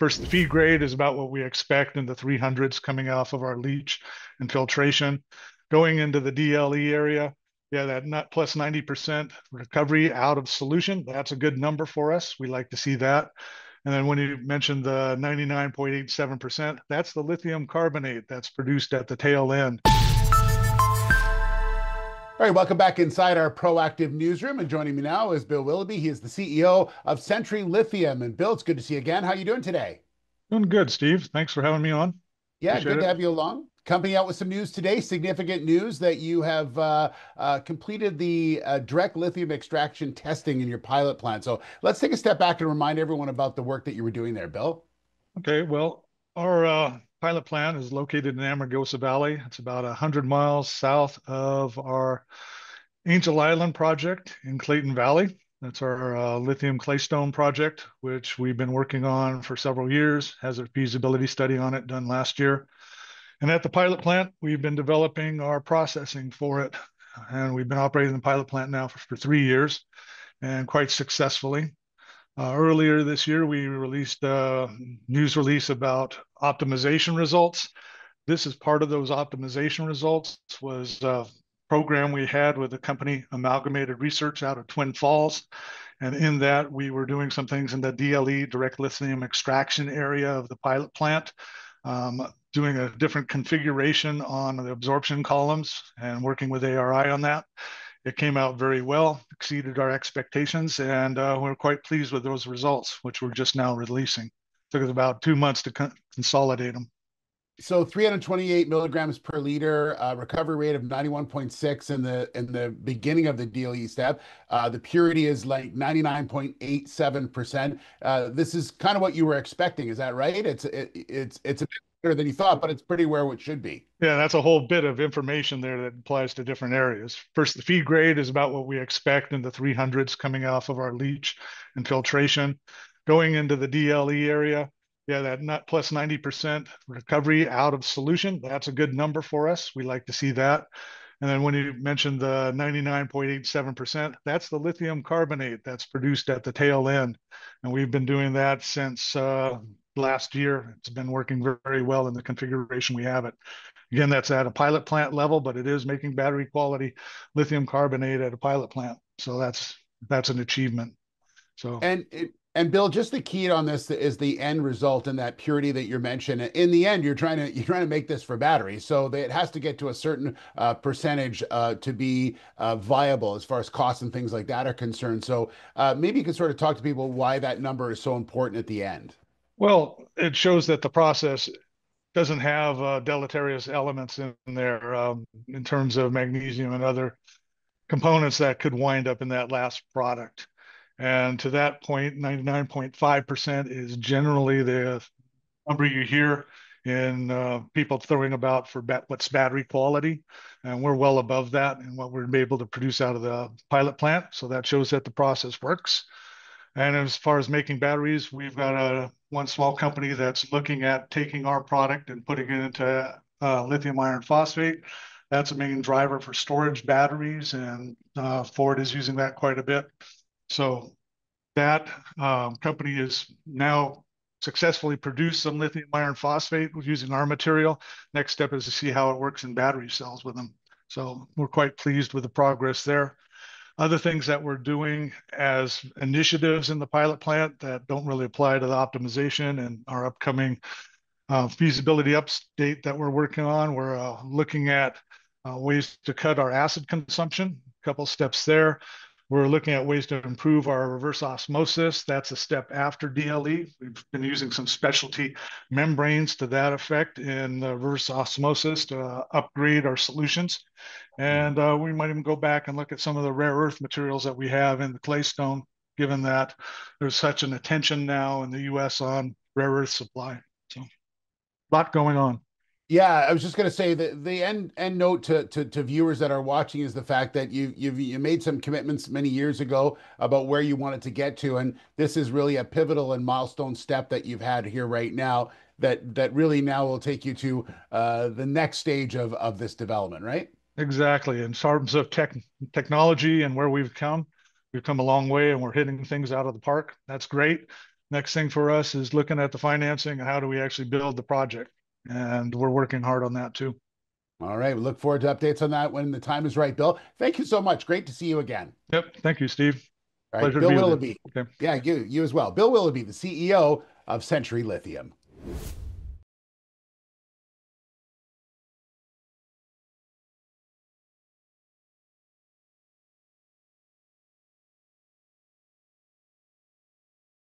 First, the feed grade is about what we expect in the 300s coming off of our leach and filtration. Going into the DLE area, yeah, that net plus 90% recovery out of solution, that's a good number for us. We like to see that. And then when you mentioned the 99.87%, that's the lithium carbonate that's produced at the tail end. All right, welcome back inside our proactive newsroom. And joining me now is Bill Willoughby. He is the CEO of Century Lithium. And Bill, it's good to see you again. How are you doing today? Doing good, Steve. Thanks for having me on. Yeah, Appreciate good it. to have you along. Company out with some news today, significant news that you have uh, uh, completed the uh, direct lithium extraction testing in your pilot plant. So let's take a step back and remind everyone about the work that you were doing there, Bill. Okay, well, our uh, pilot plant is located in Amargosa Valley. It's about 100 miles south of our Angel Island project in Clayton Valley. That's our uh, lithium claystone project, which we've been working on for several years, has a feasibility study on it done last year. And at the pilot plant, we've been developing our processing for it. And we've been operating the pilot plant now for, for three years and quite successfully. Uh, earlier this year, we released a news release about optimization results. This is part of those optimization results was a program we had with the company Amalgamated Research out of Twin Falls. And in that, we were doing some things in the DLE, direct lithium extraction area of the pilot plant, um, doing a different configuration on the absorption columns and working with ARI on that. It came out very well, exceeded our expectations, and uh, we're quite pleased with those results, which we're just now releasing. It took us about two months to con consolidate them. So 328 milligrams per liter, uh, recovery rate of 91.6 in the in the beginning of the DLE step. Uh, the purity is like 99.87 percent. Uh, this is kind of what you were expecting, is that right? It's it, it's it's a bit better than you thought, but it's pretty where it should be. Yeah, that's a whole bit of information there that applies to different areas. First, the feed grade is about what we expect in the 300s coming off of our leach and filtration. Going into the DLE area, yeah, that net plus 90% recovery out of solution, that's a good number for us. We like to see that. And then when you mentioned the 99.87%, that's the lithium carbonate that's produced at the tail end. And we've been doing that since uh, last year. It's been working very well in the configuration we have it. Again, that's at a pilot plant level, but it is making battery quality lithium carbonate at a pilot plant. So that's that's an achievement. So and it, and Bill, just the key on this is the end result and that purity that you're mentioning. In the end, you're trying to you're trying to make this for batteries, so it has to get to a certain uh, percentage uh, to be uh, viable as far as costs and things like that are concerned. So uh, maybe you can sort of talk to people why that number is so important at the end. Well, it shows that the process doesn't have uh, deleterious elements in there um, in terms of magnesium and other components that could wind up in that last product. And to that point, 99.5% is generally the number you hear in uh, people throwing about for ba what's battery quality. And we're well above that and what we're able to produce out of the pilot plant. So that shows that the process works. And as far as making batteries, we've got a one small company that's looking at taking our product and putting it into uh, lithium iron phosphate. That's a main driver for storage batteries, and uh, Ford is using that quite a bit. So that um, company is now successfully produced some lithium iron phosphate using our material. Next step is to see how it works in battery cells with them. So we're quite pleased with the progress there. Other things that we're doing as initiatives in the pilot plant that don't really apply to the optimization and our upcoming uh, feasibility update that we're working on, we're uh, looking at uh, ways to cut our acid consumption. A couple steps there. We're looking at ways to improve our reverse osmosis. That's a step after DLE. We've been using some specialty membranes to that effect in reverse osmosis to uh, upgrade our solutions. And uh, we might even go back and look at some of the rare earth materials that we have in the claystone, given that there's such an attention now in the US on rare earth supply. So a lot going on. Yeah, I was just going to say that the end end note to, to, to viewers that are watching is the fact that you you've you made some commitments many years ago about where you wanted to get to, and this is really a pivotal and milestone step that you've had here right now that that really now will take you to uh, the next stage of of this development, right? Exactly. In terms of tech technology and where we've come, we've come a long way, and we're hitting things out of the park. That's great. next thing for us is looking at the financing. and How do we actually build the project? And we're working hard on that too. All right. We look forward to updates on that when the time is right, Bill. Thank you so much. Great to see you again. Yep. Thank you, Steve. All right. Pleasure to Bill be. Willoughby. Okay. Yeah, you, you as well. Bill Willoughby, the CEO of Century Lithium.